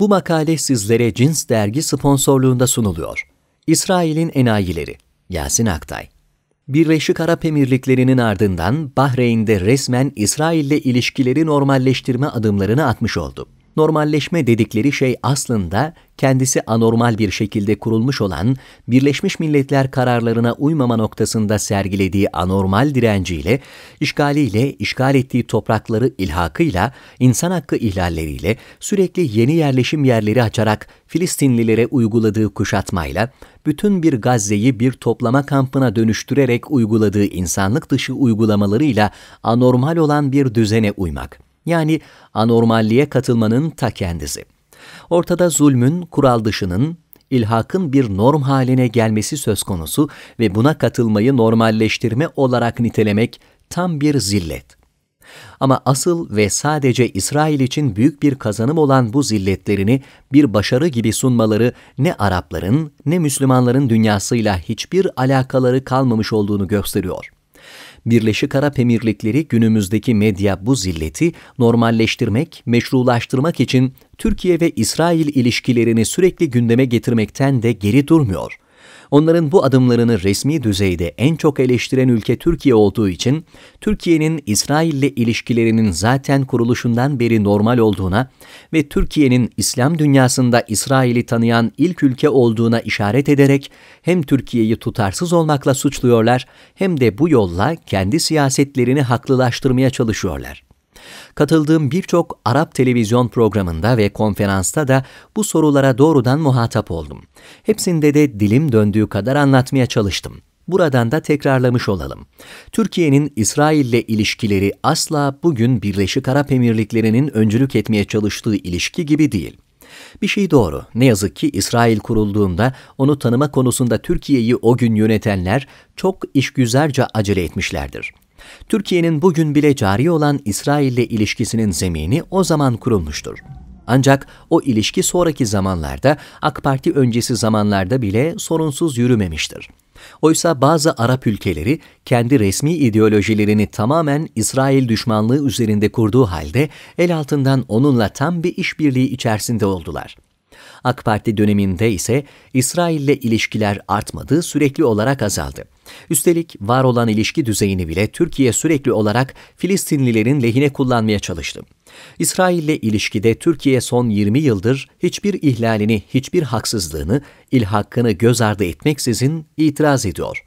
Bu makale sizlere Cins Dergi sponsorluğunda sunuluyor. İsrail'in enayileri Yasin Aktay Birleşik Arap Emirlikleri'nin ardından Bahreyn'de resmen İsrail'le ilişkileri normalleştirme adımlarını atmış oldu. Normalleşme dedikleri şey aslında kendisi anormal bir şekilde kurulmuş olan Birleşmiş Milletler kararlarına uymama noktasında sergilediği anormal direnciyle, işgaliyle, işgal ettiği toprakları ilhakıyla, insan hakkı ihlalleriyle, sürekli yeni yerleşim yerleri açarak Filistinlilere uyguladığı kuşatmayla, bütün bir Gazze'yi bir toplama kampına dönüştürerek uyguladığı insanlık dışı uygulamalarıyla anormal olan bir düzene uymak yani anormalliğe katılmanın ta kendisi. Ortada zulmün, kural dışının, ilhakın bir norm haline gelmesi söz konusu ve buna katılmayı normalleştirme olarak nitelemek tam bir zillet. Ama asıl ve sadece İsrail için büyük bir kazanım olan bu zilletlerini bir başarı gibi sunmaları ne Arapların ne Müslümanların dünyasıyla hiçbir alakaları kalmamış olduğunu gösteriyor. Birleşik Arap Emirlikleri günümüzdeki medya bu zilleti normalleştirmek, meşrulaştırmak için Türkiye ve İsrail ilişkilerini sürekli gündeme getirmekten de geri durmuyor. Onların bu adımlarını resmi düzeyde en çok eleştiren ülke Türkiye olduğu için Türkiye'nin İsrail ile ilişkilerinin zaten kuruluşundan beri normal olduğuna ve Türkiye'nin İslam dünyasında İsrail'i tanıyan ilk ülke olduğuna işaret ederek hem Türkiye'yi tutarsız olmakla suçluyorlar hem de bu yolla kendi siyasetlerini haklılaştırmaya çalışıyorlar. Katıldığım birçok Arap televizyon programında ve konferansta da bu sorulara doğrudan muhatap oldum. Hepsinde de dilim döndüğü kadar anlatmaya çalıştım. Buradan da tekrarlamış olalım. Türkiye'nin İsrail ile ilişkileri asla bugün Birleşik Arap Emirlikleri'nin öncülük etmeye çalıştığı ilişki gibi değil. Bir şey doğru. Ne yazık ki İsrail kurulduğunda onu tanıma konusunda Türkiye'yi o gün yönetenler çok işgüzarca acele etmişlerdir. Türkiye'nin bugün bile cari olan İsrail ile ilişkisinin zemini o zaman kurulmuştur. Ancak o ilişki sonraki zamanlarda AK Parti öncesi zamanlarda bile sorunsuz yürümemiştir. Oysa bazı Arap ülkeleri kendi resmi ideolojilerini tamamen İsrail düşmanlığı üzerinde kurduğu halde el altından onunla tam bir işbirliği içerisinde oldular. AK Parti döneminde ise İsrail ile ilişkiler artmadı, sürekli olarak azaldı. Üstelik var olan ilişki düzeyini bile Türkiye sürekli olarak Filistinlilerin lehine kullanmaya çalıştı. İsrail ile ilişkide Türkiye son 20 yıldır hiçbir ihlalini, hiçbir haksızlığını, ilhakkını göz ardı etmeksizin itiraz ediyor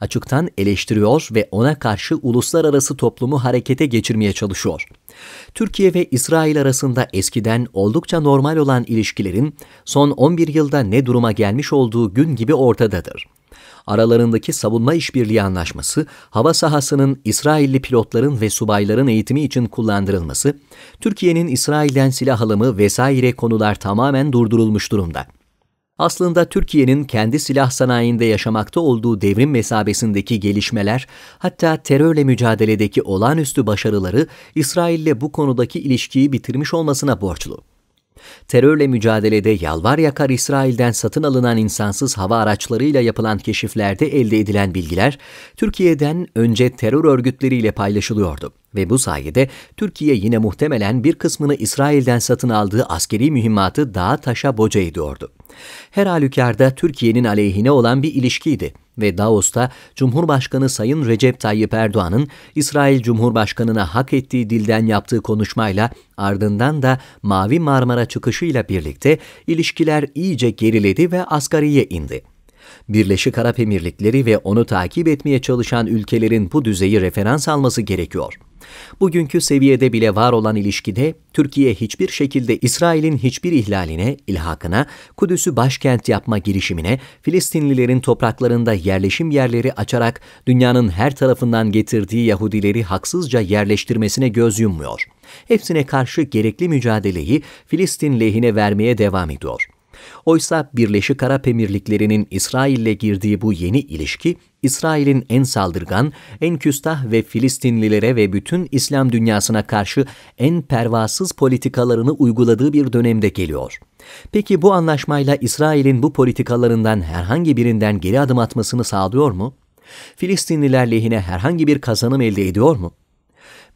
açıktan eleştiriyor ve ona karşı uluslararası toplumu harekete geçirmeye çalışıyor. Türkiye ve İsrail arasında eskiden oldukça normal olan ilişkilerin son 11 yılda ne duruma gelmiş olduğu gün gibi ortadadır aralarındaki savunma işbirliği anlaşması, hava sahasının İsrailli pilotların ve subayların eğitimi için kullandırılması, Türkiye'nin İsrail'den silah alımı vesaire konular tamamen durdurulmuş durumda. Aslında Türkiye'nin kendi silah sanayinde yaşamakta olduğu devrim mesabesindeki gelişmeler, hatta terörle mücadeledeki olağanüstü başarıları İsrail'le bu konudaki ilişkiyi bitirmiş olmasına borçlu. Terörle mücadelede yalvar yakar İsrail'den satın alınan insansız hava araçlarıyla yapılan keşiflerde elde edilen bilgiler, Türkiye'den önce terör örgütleriyle paylaşılıyordu ve bu sayede Türkiye yine muhtemelen bir kısmını İsrail'den satın aldığı askeri mühimmatı dağa taşa boca ediyordu. Her halükarda Türkiye'nin aleyhine olan bir ilişkiydi ve Davos'ta Cumhurbaşkanı Sayın Recep Tayyip Erdoğan'ın İsrail Cumhurbaşkanı'na hak ettiği dilden yaptığı konuşmayla ardından da Mavi Marmara çıkışıyla birlikte ilişkiler iyice geriledi ve asgariye indi. Birleşik Arap Emirlikleri ve onu takip etmeye çalışan ülkelerin bu düzeyi referans alması gerekiyor. Bugünkü seviyede bile var olan ilişkide Türkiye hiçbir şekilde İsrail'in hiçbir ihlaline, ilhakına, Kudüs'ü başkent yapma girişimine, Filistinlilerin topraklarında yerleşim yerleri açarak dünyanın her tarafından getirdiği Yahudileri haksızca yerleştirmesine göz yummuyor. Hepsine karşı gerekli mücadeleyi Filistin lehine vermeye devam ediyor. Oysa Birleşik Arap Emirlikleri'nin İsrail'le girdiği bu yeni ilişki, İsrail'in en saldırgan, en küstah ve Filistinlilere ve bütün İslam dünyasına karşı en pervasız politikalarını uyguladığı bir dönemde geliyor. Peki bu anlaşmayla İsrail'in bu politikalarından herhangi birinden geri adım atmasını sağlıyor mu? Filistinliler lehine herhangi bir kazanım elde ediyor mu?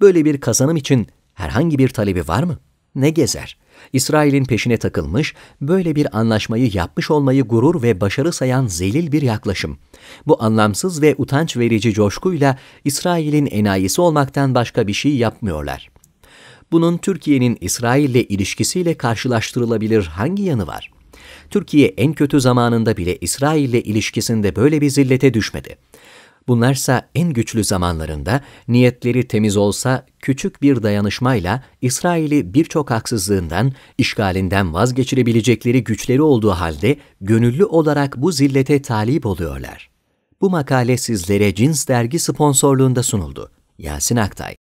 Böyle bir kazanım için herhangi bir talebi var mı? Ne gezer? İsrail'in peşine takılmış, böyle bir anlaşmayı yapmış olmayı gurur ve başarı sayan zelil bir yaklaşım. Bu anlamsız ve utanç verici coşkuyla İsrail'in enayisi olmaktan başka bir şey yapmıyorlar. Bunun Türkiye'nin İsrail'le ilişkisiyle karşılaştırılabilir hangi yanı var? Türkiye en kötü zamanında bile İsrail'le ilişkisinde böyle bir zillete düşmedi. Bunlarsa en güçlü zamanlarında niyetleri temiz olsa küçük bir dayanışmayla İsrail'i birçok haksızlığından, işgalinden vazgeçirebilecekleri güçleri olduğu halde gönüllü olarak bu zillete talip oluyorlar. Bu makale sizlere Cins Dergi sponsorluğunda sunuldu. Yasin Aktay